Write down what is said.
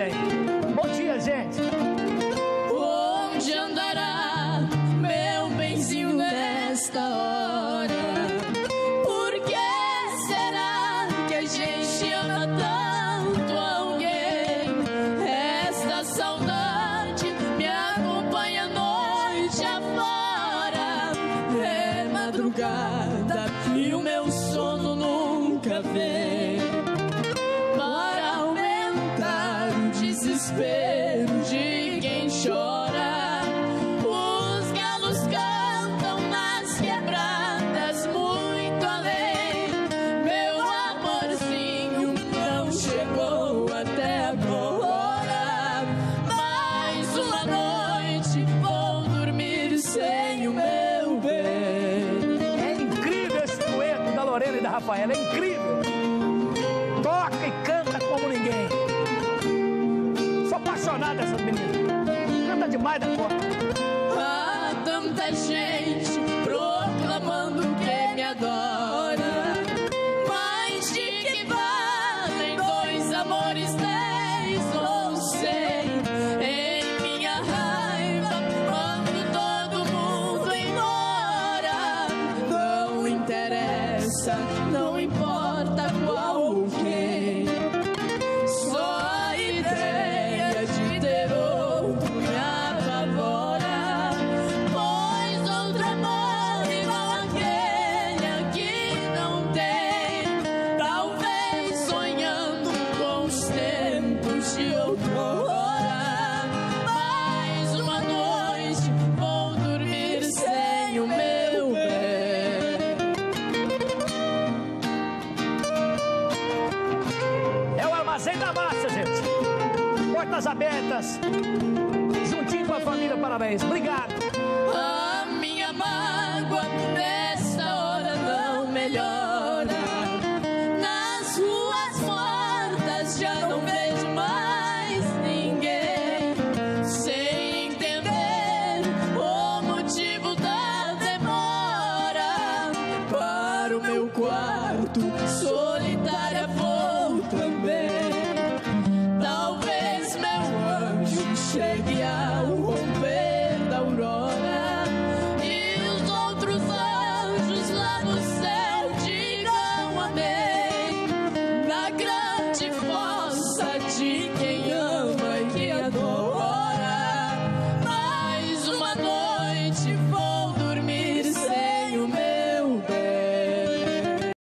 Bom dia, gente. Onde andará meu benzinho nesta hora? Por que será que a gente ama tanto alguém? Esta saudade me acompanha noite afora, é madrugada. Desespero de quem chora. Os galos cantam nas quebradas muito além. Meu amorzinho não chegou até agora. Mais uma noite vou dormir sem o meu bem. É incrível esse dueto da Lorena e da Rafaela, é incrível. Toca e canta Sou apaixonado dessas meninas. Canta demais da conta. Há tanta gente proclamando que me adora. Mas de que valem dois amores, dez ou cem? Em minha raiva, mando todo mundo embora. Não interessa, não Azeita massa, gente. Portas abertas. Juntinho com a família, parabéns. Obrigado. glória,